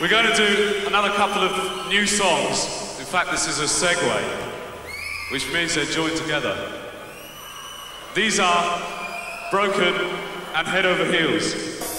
We're going to do another couple of new songs. In fact, this is a segue, which means they're joined together. These are Broken and Head Over Heels.